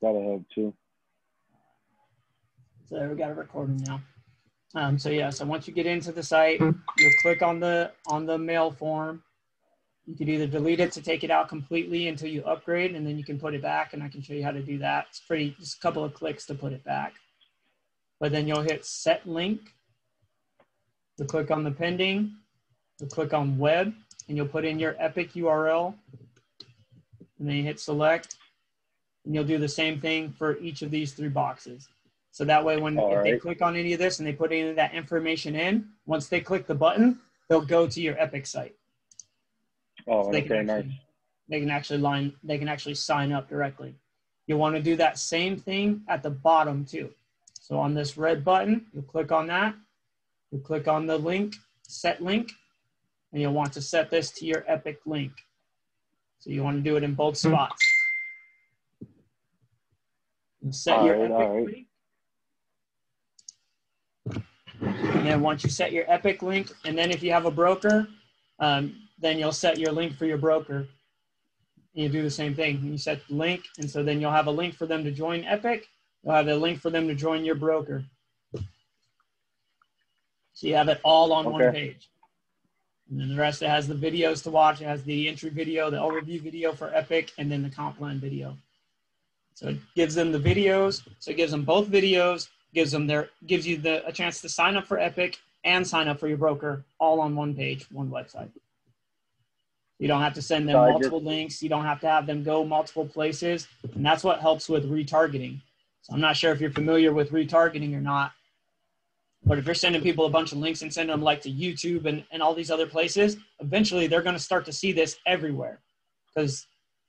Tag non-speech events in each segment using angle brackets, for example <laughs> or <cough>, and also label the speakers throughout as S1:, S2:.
S1: That'll help too.
S2: So there we got a recording now. Um, so yeah, so once you get into the site, you'll click on the on the mail form. You could either delete it to take it out completely until you upgrade, and then you can put it back, and I can show you how to do that. It's pretty, just a couple of clicks to put it back. But then you'll hit set link. You'll click on the pending. You'll click on web, and you'll put in your Epic URL. And then you hit select, and you'll do the same thing for each of these three boxes. So that way, when
S1: All
S2: if they click on any of this and they put any of that information in, once they click the button, they'll go to your Epic site.
S1: Oh,
S2: So they can
S1: okay, nice.
S2: they can actually line, they can actually sign up directly. You want to do that same thing at the bottom too. So on this red button, you'll click on that. You'll click on the link, set link, and you'll want to set this to your Epic link. So you want to do it in both hmm. spots. And set your
S1: Alright,
S2: Epic link. And then once you set your Epic link, and then if you have a broker, um, then you'll set your link for your broker. And you do the same thing. You set the link, and so then you'll have a link for them to join Epic. You'll have a link for them to join your broker. So you have it all on one page. And then the rest, it has the videos to watch. It has the entry video, the overview video for Epic, and then the comp plan video. So it gives them the videos. So it gives them both videos, gives them their, gives you the a chance to sign up for Epic and sign up for your broker, all on one page, one website. You don't have to send them
S1: So
S2: multiple links. You don't have to have them go multiple places, and that's what helps with retargeting. So I'm not sure if you're familiar with retargeting or not, but if you're sending people a bunch of links and sending them like to YouTube and, and all these other places, eventually they're going to start to see this everywhere because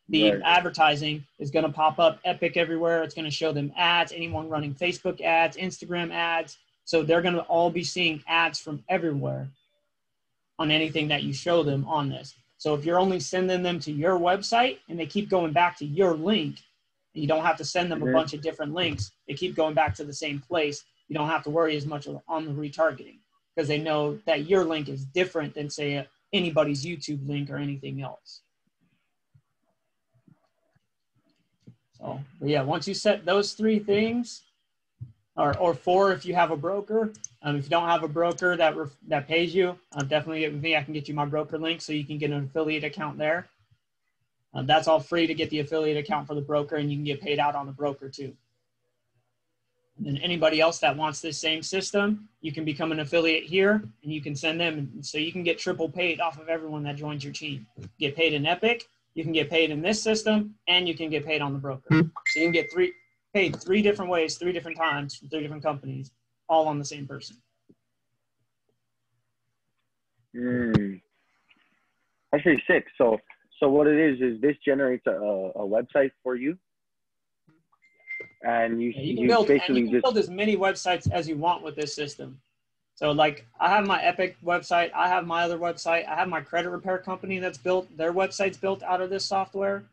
S2: the
S1: Right.
S2: advertising is going to pop up epic everywhere. It's going to show them ads, anyone running Facebook ads, Instagram ads. So they're going to all be seeing ads from everywhere on anything that you show them on this. So if you're only sending them to your website and they keep going back to your link, and you don't have to send them a bunch of different links. They keep going back to the same place. You don't have to worry as much on the retargeting because they know that your link is different than say anybody's YouTube link or anything else. So, yeah, once you set those three things, or, or four if you have a broker. Um, if you don't have a broker that ref- that pays you, uh, definitely get with me. I can get you my broker link so you can get an affiliate account there. Uh, that's all free to get the affiliate account for the broker, and you can get paid out on the broker too. And then anybody else that wants this same system, you can become an affiliate here, and you can send them, so you can get triple paid off of everyone that joins your team. Get paid in Epic, you can get paid in this system, and you can get paid on the broker. So you can get three paid three different ways, three different times, from three different companies, all on the same person.
S1: Mm. That's pretty sick. So, so what it is is this generates a, a website for you, and you
S2: Yeah,
S1: you,
S2: you can build and
S1: basically
S2: you can
S1: just
S2: build as many websites as you want with this system. So like I have my Epic website, I have my other website, I have my credit repair company that's built their website's built out of this software.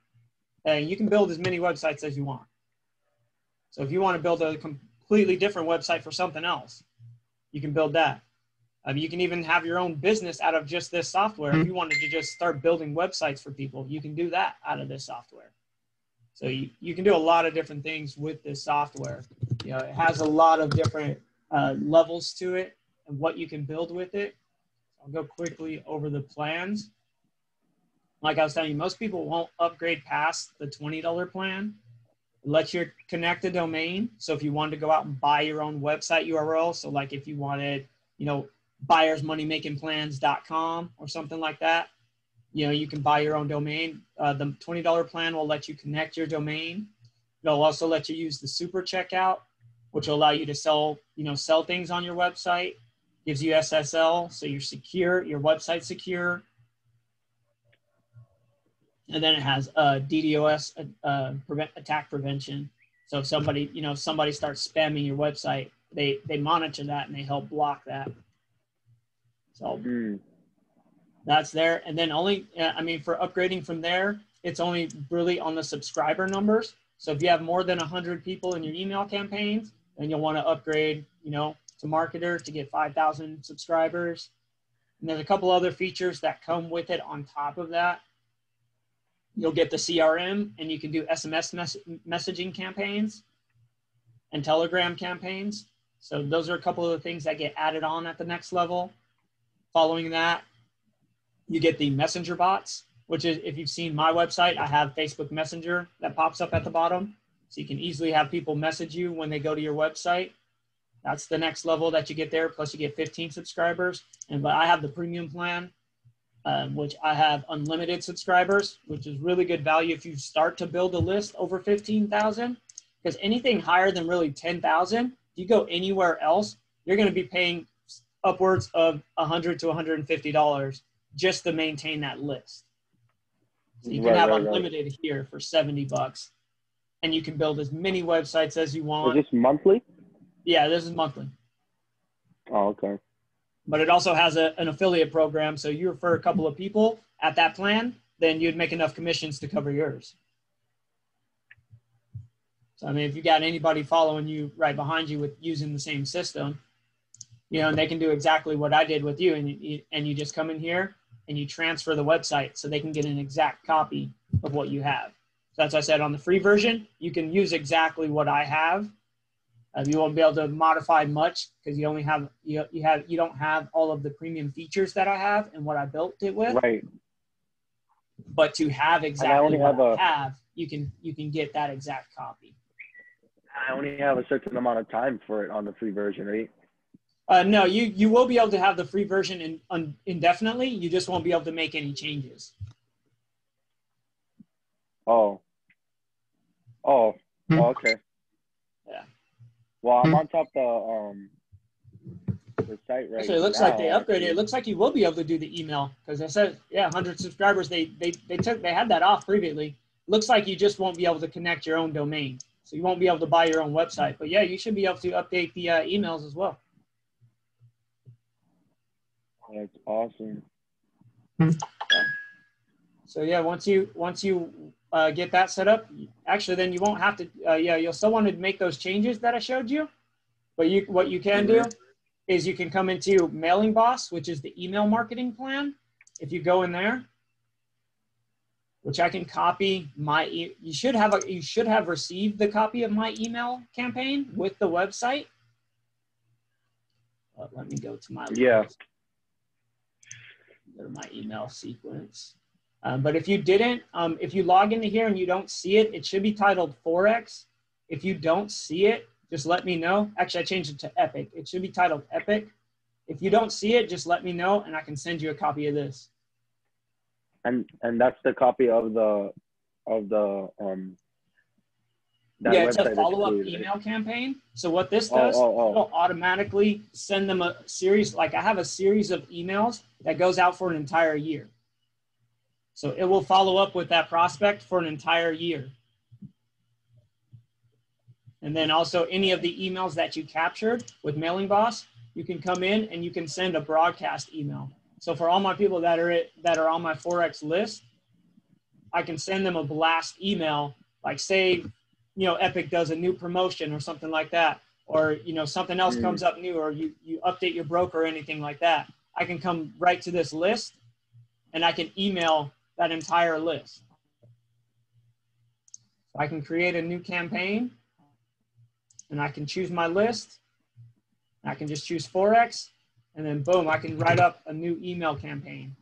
S2: And you can build as many websites as you want. So if you want to build a completely different website for something else, you can build that. Um, you can even have your own business out of just this software. If you wanted to just start building websites for people, you can do that out of this software. So you, you can do a lot of different things with this software. You know, it has a lot of different uh, levels to it and what you can build with it. I'll go quickly over the plans. Like I was telling you, most people won't upgrade past the $20 plan. It lets you connect a domain. So if you wanted to go out and buy your own website URL, so like if you wanted, you know, buyersmoneymakingplans.com or something like that, you know, you can buy your own domain. Uh, the $20 plan will let you connect your domain. It'll also let you use the super checkout, which will allow you to sell, you know, sell things on your website. Gives you SSL, so you're secure, your website's secure. And then it has uh, DDoS uh, prevent, attack prevention. So if somebody, you know, if somebody starts spamming your website, they they monitor that and they help block that. So
S1: Mm.
S2: that's there. And then only, uh, I mean, for upgrading from there, it's only really on the subscriber numbers. So if you have more than 100 people in your email campaigns, then you'll want to upgrade, you know, to marketer to get 5,000 subscribers. And there's a couple other features that come with it on top of that. you'll get the CRM and you can do SMS mes- messaging campaigns and Telegram campaigns. So those are a couple of the things that get added on at the next level. Following that, you get the messenger bots, which is if you've seen my website, I have Facebook Messenger that pops up at the bottom. So you can easily have people message you when they go to your website. That's the next level that you get there. Plus you get 15 subscribers. And but I have the premium plan, um, which I have unlimited subscribers, which is really good value if you start to build a list over 15,000. Because anything higher than really 10,000, if you go anywhere else, you're going to be paying upwards of 100 to 150 dollars just to maintain that list. So you can
S1: Right,
S2: have
S1: right, right.
S2: unlimited here for 70 bucks and you can build as many websites as you want.
S1: Is this monthly?
S2: Yeah, this is monthly.
S1: Oh, okay.
S2: But it also has a, an affiliate program. So you refer a couple of people at that plan, then you'd make enough commissions to cover yours. So I mean, if you got anybody following you right behind you with using the same system, you know, and they can do exactly what I did with you, and you, and you just come in here and you transfer the website so they can get an exact copy of what you have. So that's why I said on the free version, you can use exactly what I have. Uh, you won't be able to modify much because you only have you, you have you don't have all of the premium features that I have and what I built it with.
S1: Right.
S2: But to have exactly
S1: only
S2: what
S1: have
S2: I
S1: a-
S2: have, you can you can get that exact copy.
S1: I only have a certain amount of time for it on the free version, right?
S2: Uh, no, you you will be able to have the free version in, un, indefinitely. You just won't be able to make any changes.
S1: Oh. Oh. Oh okay.
S2: Yeah.
S1: Well, I'm on top of the um the site right
S2: Actually, it looks like they
S1: now,
S2: upgraded. It looks like you will be able to do the email because I said, yeah, 100 subscribers. They they they took they had that off previously. Looks like you just won't be able to connect your own domain, so you won't be able to buy your own website. But yeah, you should be able to update the uh, emails as well.
S1: That's awesome.
S2: So yeah, once you once you uh, get that set up, actually, then you won't have to. Uh, yeah, you'll still want to make those changes that I showed you, but you what you can do is you can come into Mailing Boss, which is the email marketing plan. If you go in there, which I can copy my, e- you should have a, you should have received the copy of my email campaign with the website. Uh, let me go to my
S1: Yeah.
S2: go to my email sequence. Um, but if you didn't, um, if you log into here and you don't see it, it should be titled Forex. If you don't see it, just let me know. Actually, I changed it to Epic. It should be titled Epic. If you don't see it, just let me know and I can send you a copy of this.
S1: And and that's the copy of the of the um that
S2: yeah, it's a follow up email campaign. So what this
S1: Oh,
S2: does,
S1: oh, oh.
S2: it'll automatically send them a series. Like I have a series of emails that goes out for an entire year. So it will follow up with that prospect for an entire year. And then also any of the emails that you captured with Mailing Boss, you can come in and you can send a broadcast email. So for all my people that are that are on my Forex list, I can send them a blast email, like say, you know, Epic does a new promotion or something like that, or you know, something else comes up new, or you you update your broker or anything like that. I can come right to this list, and I can email that entire list. I can create a new campaign, and I can choose my list. I can just choose Forex, and then boom, I can write up a new email campaign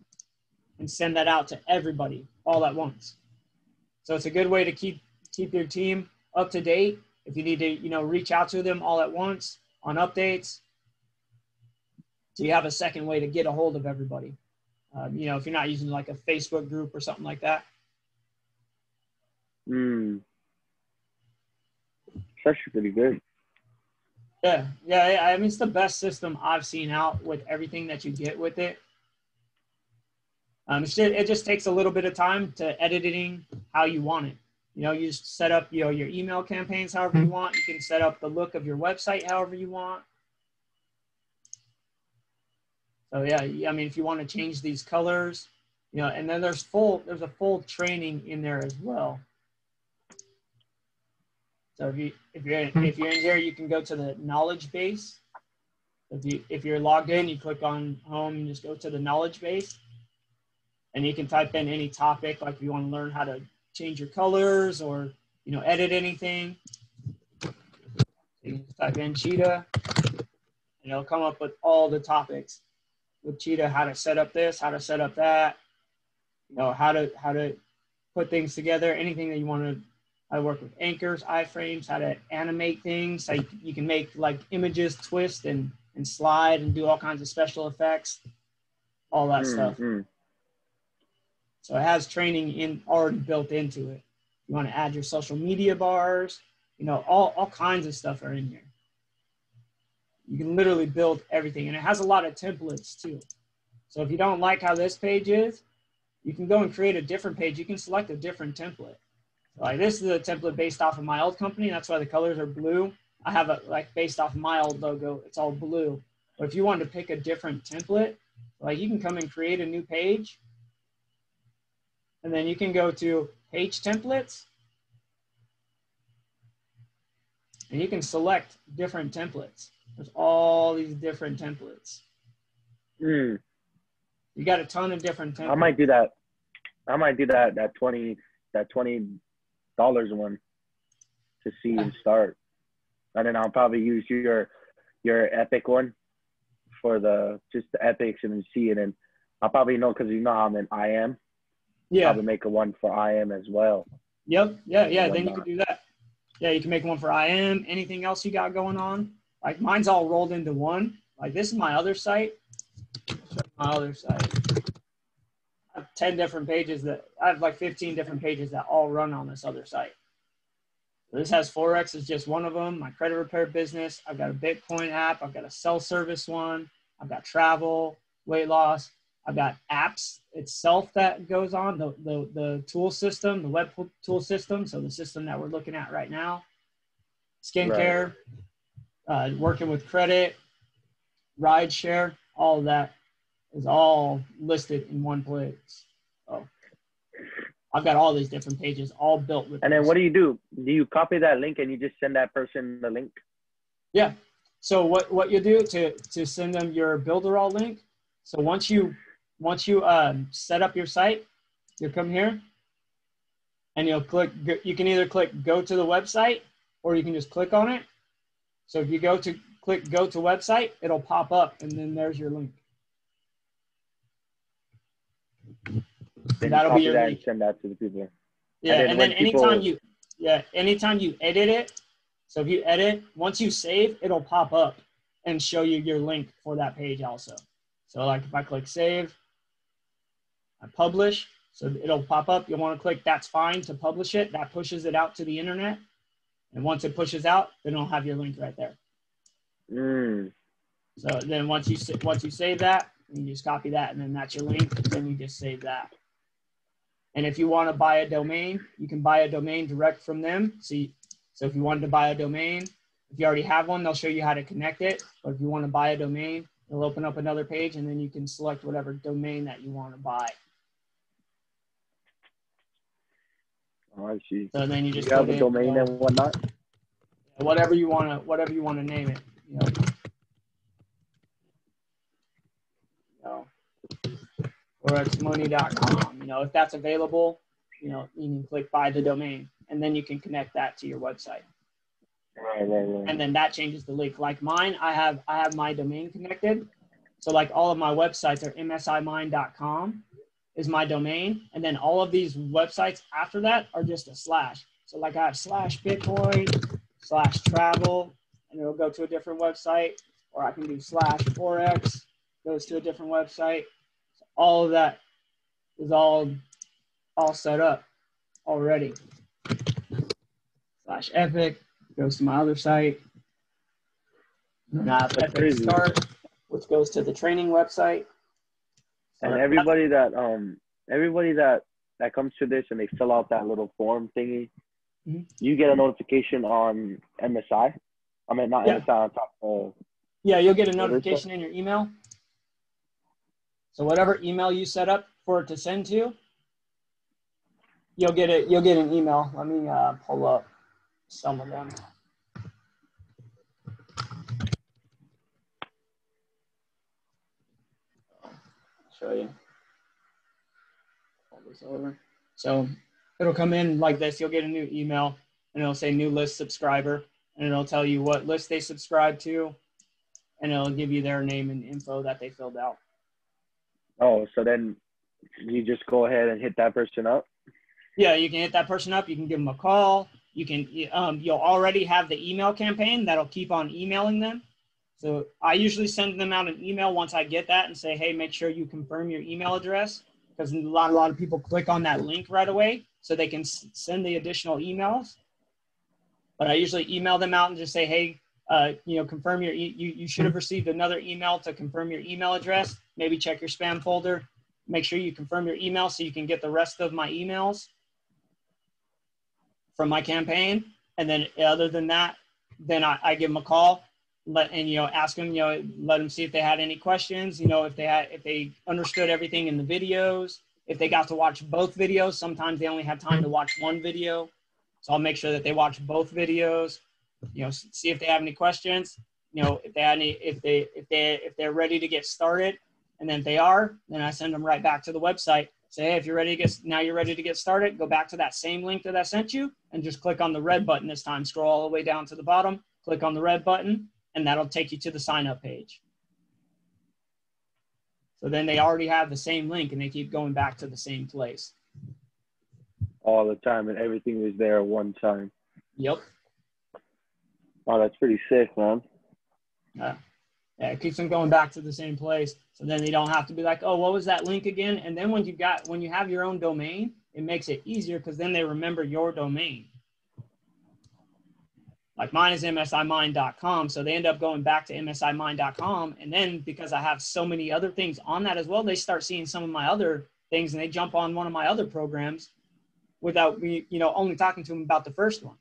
S2: and send that out to everybody all at once. So it's a good way to keep keep your team up to date. If you need to, you know, reach out to them all at once on updates. So you have a second way to get a hold of everybody. Um, you know, if you're not using like a Facebook group or something like that.
S1: Mm. It's actually pretty good.
S2: Yeah, yeah. yeah, I mean, it's the best system I've seen out with everything that you get with it. Um, it's just, it just takes a little bit of time to editing how you want it. You know, you just set up you know your email campaigns however you want. You can set up the look of your website however you want. So yeah, I mean, if you want to change these colors, you know, and then there's full there's a full training in there as well. So if you if you're in, if you're in here, you can go to the knowledge base. If you if you're logged in, you click on home and just go to the knowledge base, and you can type in any topic, like if you want to learn how to change your colors or you know edit anything. You can type in cheetah, and it'll come up with all the topics with cheetah, how to set up this, how to set up that, you know, how to how to put things together, anything that you want to to work with anchors, iframes, how to animate things. Like you, can make like images twist and, and slide and do all kinds of special effects, all that stuff.
S1: Mm-hmm.
S2: So it has training in already built into it. You want to add your social media bars, you know, all, all kinds of stuff are in here. You can literally build everything and it has a lot of templates too. So if you don't like how this page is, you can go and create a different page. You can select a different template. Like this is a template based off of my old company. That's why the colors are blue. I have a like based off of my old logo. It's all blue. But if you wanted to pick a different template, like you can come and create a new page. And then you can go to page templates. And you can select different templates. There's all these different templates.
S1: Mm.
S2: You got a ton of different templates.
S1: I might do that. I might do that. That twenty. That twenty dollars one to see and <laughs> start, and then I'll probably use your your epic one for the just the epics and then see it. And I'll probably know because you know how I'm in IM.
S2: Yeah.
S1: Probably make a one for IM as well.
S2: Yep. Yeah. Yeah. Then you can do that. Yeah. You can make one for IM. Anything else you got going on? Like mine's all rolled into one. Like this is my other site. My other site. I have 10 different pages that I have like 15 different pages that all run on this other site. This has Forex is just one of them. My credit repair business. I've got a Bitcoin app. I've got a cell service one. I've got travel, weight loss. I've got apps itself that goes on the, the, the tool system, the web tool system. So the system that we're looking at right now, skincare, uh, working with credit, ride share, all of that is all listed in one place. So I've got all these different pages all built with.
S1: And then
S2: this.
S1: what do you do? Do you copy that link and you just send that person the link?
S2: Yeah. So what what you do to to send them your Builderall link? So once you once you um, set up your site, you'll come here, and you'll click. You can either click go to the website, or you can just click on it. So if you go to click go to website, it'll pop up, and then there's your link. That'll be your
S1: that
S2: link.
S1: send that to the people.
S2: Yeah,
S1: then
S2: and then,
S1: when people-
S2: anytime you yeah, anytime you edit it, so if you edit, once you save, it'll pop up and show you your link for that page also. So like if I click save, I publish, so it'll pop up. You'll want to click that's fine to publish it. That pushes it out to the internet. And once it pushes out, then it'll have your link right there.
S1: Mm.
S2: So then once you once you save that, you just copy that, and then that's your link. Then you just save that. And if you want to buy a domain, you can buy a domain direct from them. So, so if you wanted to buy a domain, if you already have one, they'll show you how to connect it. But if you want to buy a domain, they'll open up another page, and then you can select whatever domain that you want to buy.
S1: Oh, I see.
S2: So then you
S1: You
S2: just
S1: have
S2: put
S1: a domain and whatnot.
S2: whatever you want to whatever you want to name it. You know. You know, forexmoney.com. You know, if that's available, you know, you can click buy the domain, and then you can connect that to your website,
S1: Right, right, right.
S2: and then that changes the link. Like mine, I have I have my domain connected, so like all of my websites are msimind.com is my domain, and then all of these websites after that are just a slash. So like I have slash Bitcoin, slash travel, and it'll go to a different website, or I can do slash forex, goes to a different website. All of that is all all set up already. Slash epic goes to my other site. Have epic
S1: crazy.
S2: start, which goes to the training website.
S1: And everybody that um everybody that that comes to this and they fill out that little form thingy,
S2: Mhm.
S1: you get a notification on MSI. I mean not
S2: Yeah.
S1: MSI on top of
S2: Yeah, you'll get a notification in your email. So whatever email you set up for it to send to, you'll get it. You'll get an email. Let me uh, pull up some of them. Show you. this over. So it'll come in like this. You'll get a new email and it'll say new list subscriber and it'll tell you what list they subscribe to and it'll give you their name and info that they filled out.
S1: Oh, so then you just go ahead and hit that person up?
S2: Yeah, you can hit that person up. You can give them a call. You can, um, you'll already have the email campaign that'll keep on emailing them. So I usually send them out an email once I get that and say, hey, make sure you confirm your email address because a lot, a lot of people click on that link right away so they can send the additional emails. But I usually email them out and just say, hey, uh, you know, confirm your, e- you, you should have received another email to confirm your email address. Maybe check your spam folder. Make sure you confirm your email so you can get the rest of my emails from my campaign. And then other than that, then I, I give them a call let and you know ask them you know let them see if they had any questions you know if they had if they understood everything in the videos. If they got to watch both videos sometimes they only have time to watch one video. So i'll make sure that they watch both videos you know see if they have any questions you know if they had any if they if they if they're ready to get started. And then if they are then i send them right back to the website. Say hey if you're ready to get now you're ready to get started go back to that same link that i sent you and just click on the red button this time. Scroll all the way down to the bottom click on the red button and that'll take you to the sign up page. So then they already have the same link and they keep going back to the same place.
S1: All the time, and everything is there at one time.
S2: Yep.
S1: Oh, that's pretty sick, man.
S2: Yeah. yeah, it keeps them going back to the same place. So then they don't have to be like, oh, what was that link again? And then when you got when you have your own domain, it makes it easier because then they remember your domain like mine is msimind.com so they end up going back to msimind.com and then because i have so many other things on that as well they start seeing some of my other things and they jump on one of my other programs without me you know only talking to them about the first one.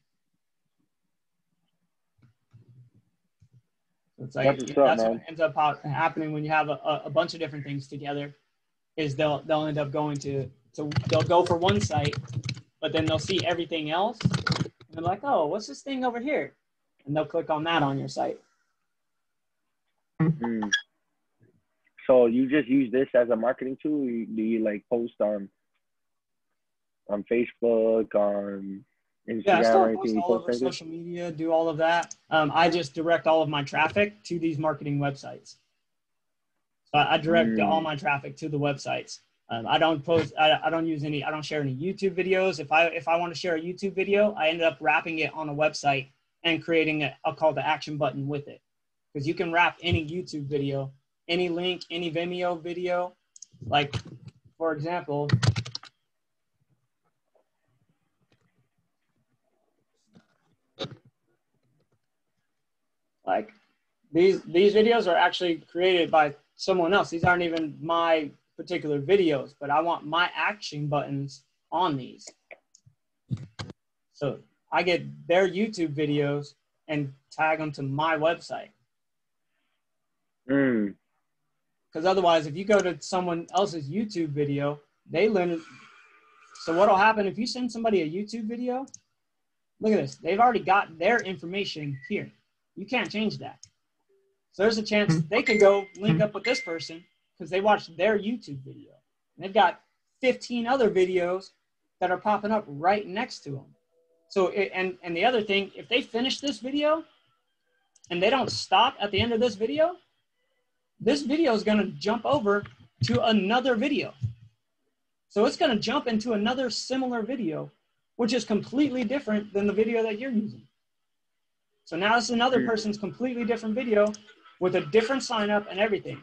S2: So it's like
S1: That's what's up,
S2: that's what ends up happening when you have a, a- bunch of different things together is they'll they'll end up going to so they'll go for one site but then they'll see everything else they're like, oh, what's this thing over here? And they'll click on that on your site.
S1: Mm. So you just use this as a marketing tool? You- Do you like post on on Facebook, on Instagram,
S2: Yeah, I
S1: or
S2: still
S1: anything?
S2: post
S1: You
S2: all
S1: post
S2: over social media, do all of that. Um, I just direct all of my traffic to these marketing websites. So I, I direct
S1: Mm.
S2: all my traffic to the websites. Um, I don't post. I, I don't use any. I don't share any YouTube videos. If I if I want to share a YouTube video, I ended up wrapping it on a website and creating a, a call to action button with it, because you can wrap any YouTube video, any link, any Vimeo video. Like, for example, like these these videos are actually created by someone else these aren't even my particular videos but i want my action buttons on these. So i get their youtube videos and tag them to my website.
S1: Mm.
S2: because otherwise if you go to someone else's youtube video they learn so what'll happen if you send somebody a youtube video? Look at this. They've already got their information here. You can't change that. So there's a chance they could go link up with this person because they watched their youtube video and they've got 15 other videos that are popping up right next to them so it, and and the other thing if they finish this video and they don't stop at the end of this video this video is going to jump over to another video. So it's going to jump into another similar video, which is completely different than the video that you're using. So now it's another person's completely different video with a different sign up and everything.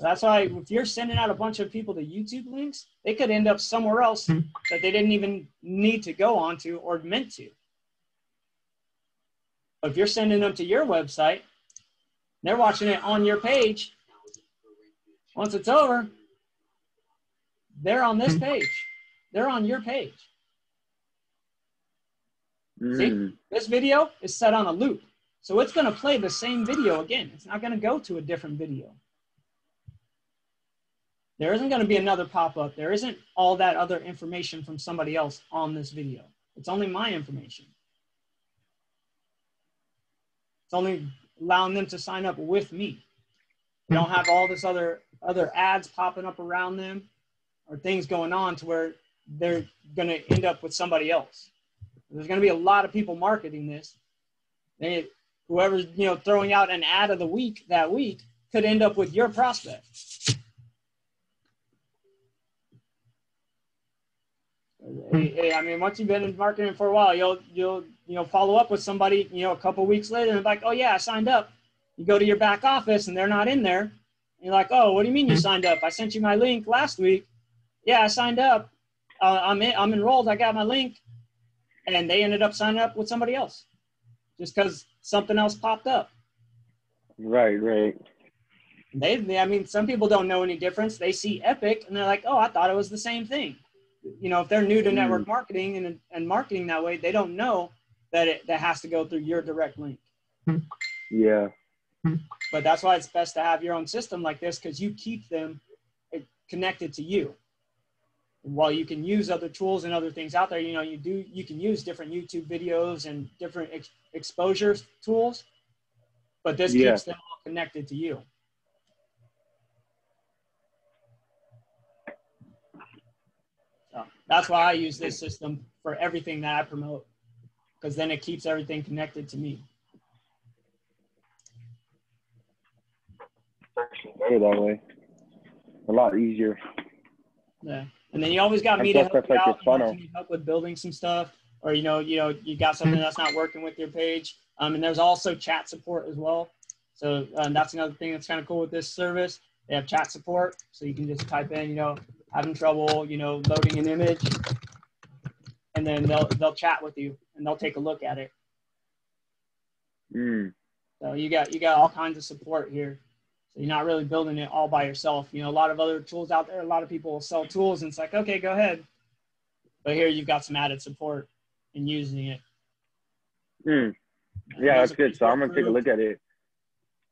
S2: So that's why if you're sending out a bunch of people to YouTube links, they could end up somewhere else that they didn't even need to go onto or meant to. But if you're sending them to your website, they're watching it on your page. Once it's over, they're on this page. They're on your page.
S1: Mm.
S2: This video is set on a loop. So it's going to play the same video again. It's not going to go to a different video. There isn't going to be another pop up. There isn't all that other information from somebody else on this video. It's only my information. It's only allowing them to sign up with me. They don't have all this other other ads popping up around them or things going on to where they're going to end up with somebody else. There's going to be a lot of people marketing this. They, whoever's you know throwing out an ad of the week that week could end up with your prospect. I mean, once you've been in marketing for a while, you'll you'll you know follow up with somebody you know a couple weeks later and like, oh yeah, I signed up. You go to your back office and they're not in there. And you're like, oh, what do you mean you signed up? I sent you my link last week. Yeah, I signed up. Uh, I'm in, I'm enrolled. I got my link, and they ended up signing up with somebody else, just because something else popped up.
S1: Right, right.
S2: They, I mean, some people don't know any difference. They see Epic and they're like, oh, I thought it was the same thing you know, if they're new to network mm. marketing and, and marketing that way, they don't know that it that has to go through your direct link.
S1: Yeah.
S2: But that's why it's best to have your own system like this because you keep them eh, connected to you. And while you can use other tools and other things out there, you know, you do you can use different YouTube videos and different ex- exposure tools, but this yeah. keeps them all connected to you. That's why I use this system for everything that I promote because then it keeps everything connected to me.
S1: Actually, better that way. A lot easier.
S2: Yeah, and then you always got me to help you like out. Funnel. Help with building some stuff, or you know, you know, you got something that's not working with your page. Um, and there's also chat support as well. So um, that's another thing that's kind of cool with this service. They have chat support, so you can just type in, you know, having trouble, you know, loading an image, and then they'll they'll chat with you and they'll take a look at it.
S1: Mm.
S2: So you got you got all kinds of support here. So you're not really building it all by yourself. You know, a lot of other tools out there. A lot of people sell tools, and it's like, okay, go ahead. But here you've got some added support in using it.
S1: Mm. Yeah, that's good. So I'm gonna take a look at it.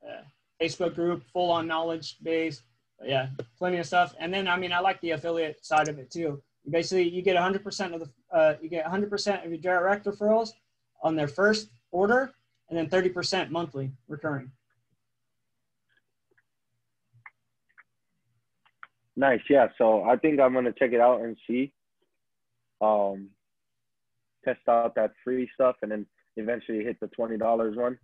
S2: Uh, Facebook group, full on knowledge base yeah, plenty of stuff. And then, I mean, I like the affiliate side of it too. Basically, you get 100% of the, uh, you get 100% of your direct referrals on their first order, and then 30% monthly recurring.
S1: Nice, yeah. So I think I'm gonna check it out and see, um, test out that free stuff, and then eventually hit the twenty dollars one.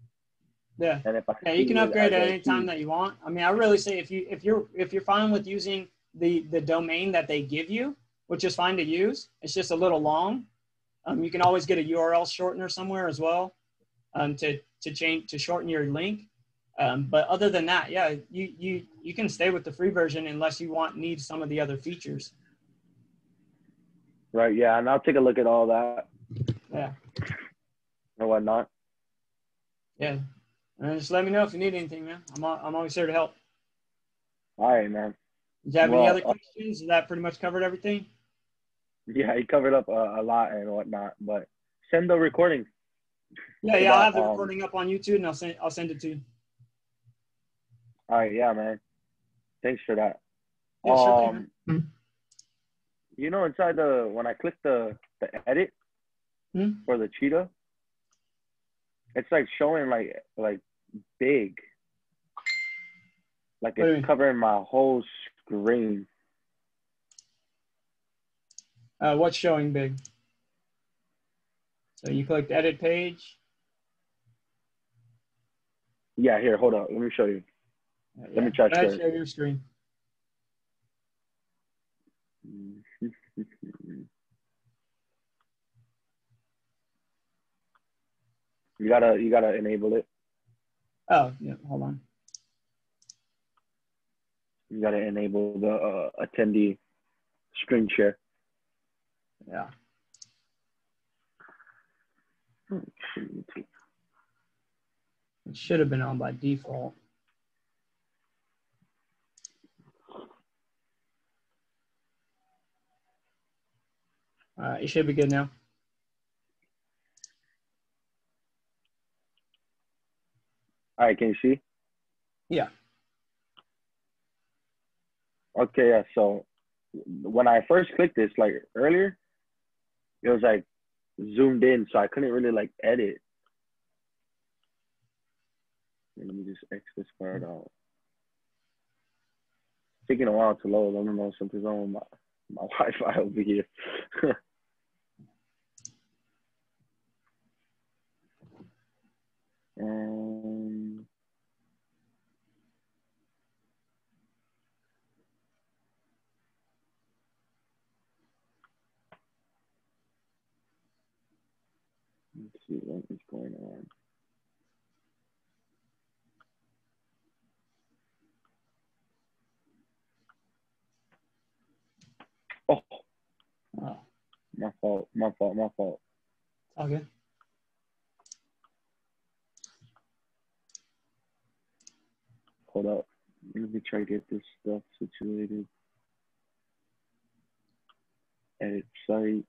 S2: Yeah. And if I yeah, you can upgrade at any time that you want. I mean, I really say if you if you're if you're fine with using the the domain that they give you, which is fine to use, it's just a little long. Um, you can always get a URL shortener somewhere as well, um, to to change to shorten your link. Um, but other than that, yeah, you you you can stay with the free version unless you want need some of the other features.
S1: Right. Yeah, and I'll take a look at all that.
S2: Yeah.
S1: Or whatnot.
S2: Yeah. And just let me know if you need anything, man. I'm I'm always here to help.
S1: All right, man.
S2: Do you have well, any other uh, questions? Uh, that pretty much covered everything.
S1: Yeah, he covered up a, a, lot and whatnot. But send the recording.
S2: Yeah, yeah, I'll have the um, recording up on YouTube and I'll send I'll send it to you.
S1: All right, yeah, man. Thanks for that. Yeah, um, sure thing, hmm. you know, inside the when I click the the edit
S2: hmm?
S1: for the cheetah, it's like showing like like big. Like it's covering my whole screen.
S2: Uh, what's showing big? So you clicked edit page.
S1: Yeah, here, hold on. Let me show you.
S2: Uh, yeah. Let me try to share your screen. <laughs>
S1: You gotta you gotta enable it.
S2: Oh yeah, hold on.
S1: You gotta enable the uh, attendee screen share.
S2: Yeah. It should have been on by default. All right, you should be good now.
S1: All right, can you see?
S2: Yeah.
S1: Okay, yeah. So when I first clicked this, like earlier, it was like zoomed in, so I couldn't really like edit. Let me just X this part out. It's taking a while to load. I don't know something's wrong with my, my <laughs> Wi-Fi over here. <laughs> um, let's see what is going on. Oh,
S2: Oh,
S1: my fault, my fault, my fault.
S2: all good.
S1: Hold up. Let me try to get this stuff situated. Edit site.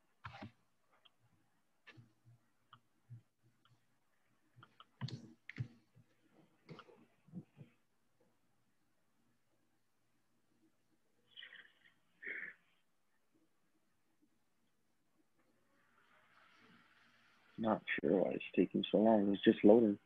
S1: Not sure why it's taking so long. It's just loading.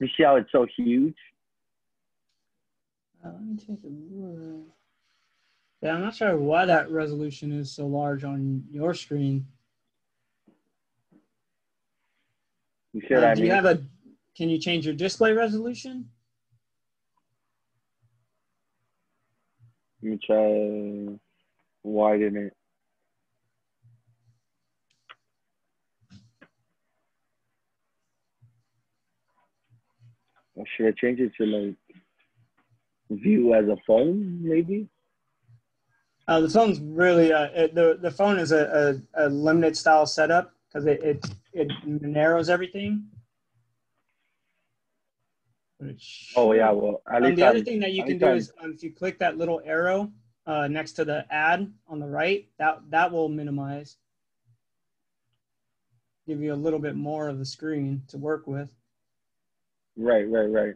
S1: You see how it's so huge?
S2: Uh, let me take a look. Yeah, I'm not sure why that resolution is so large on your screen.
S1: You what
S2: Uh,
S1: I
S2: do
S1: mean?
S2: you have a? Can you change your display resolution?
S1: Let me try widen it. Or should I change it to like view as a phone, maybe?
S2: Uh, the phone's really uh, it, the the phone is a, a, a limited style setup because it, it it narrows everything.
S1: Oh yeah, well at
S2: Um, the other
S1: I'm-
S2: thing that you can do
S1: I'm-
S2: is um, if you click that little arrow uh, next to the ad on the right, that that will minimize, give you a little bit more of the screen to work with.
S1: Right, right, right.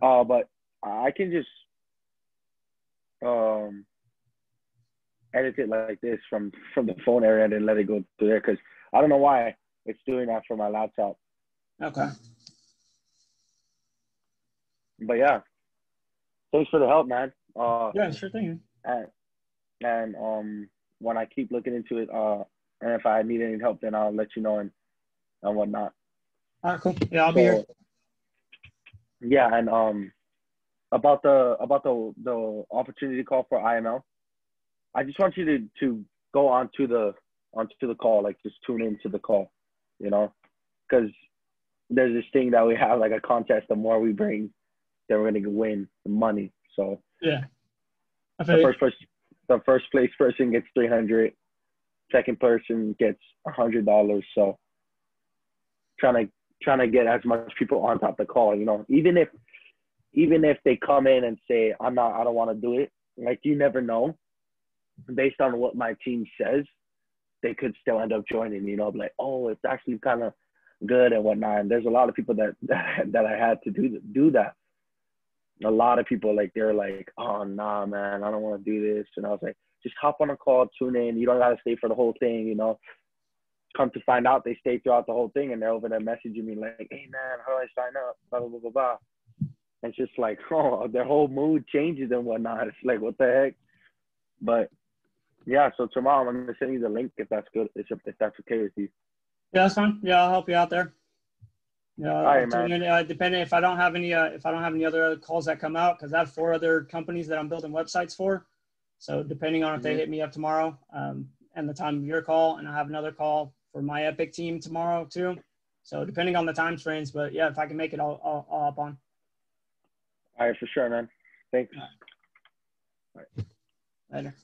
S1: Uh, but I can just um edit it like this from from the phone area and then let it go to there because I don't know why it's doing that for my laptop.
S2: Okay.
S1: But yeah, thanks for the help, man. Uh,
S2: Yeah, sure thing.
S1: and and um when I keep looking into it, uh, and if I need any help, then I'll let you know and and whatnot.
S2: All right, cool. Yeah, I'll be here.
S1: Yeah, and um, about the about the the opportunity call for IML, I just want you to to go onto the onto the call, like just tune into the call, you know, because there's this thing that we have like a contest. The more we bring, then we're gonna win the money. So
S2: Yeah.
S1: The first person, the first place person gets three hundred. Second person gets a hundred dollars. So trying to trying to get as much people on top of the call, you know, even if even if they come in and say I'm not, I don't want to do it. Like you never know. Based on what my team says, they could still end up joining. You know, like oh, it's actually kind of good and whatnot. And there's a lot of people that <laughs> that I had to do do that. A lot of people like they're like, oh nah, man, I don't want to do this. And I was like, just hop on a call, tune in. You don't gotta stay for the whole thing. You know, come to find out they stay throughout the whole thing and they're over there messaging me like, hey man, how do I sign up? Blah blah blah blah blah. It's just like, <laughs> oh, their whole mood changes and whatnot. It's like, what the heck? But yeah, so tomorrow I'm gonna send you the link if that's good, if, if that's okay with you.
S2: Yeah, that's fine. Yeah, I'll help you out there. Yeah, I'll
S1: right, man.
S2: in, uh, depending if I don't have any, uh, if I don't have any other calls that come out, because I have four other companies that I'm building websites for. So depending on if they
S1: Mhm.
S2: hit me up tomorrow, um, and the time of your call, and I have another call for my Epic team tomorrow too. So depending on the time frames, but yeah, if I can make it, I'll, I'll, I'll hop on.
S1: All right, for sure, man. Thanks. All right.
S2: Later.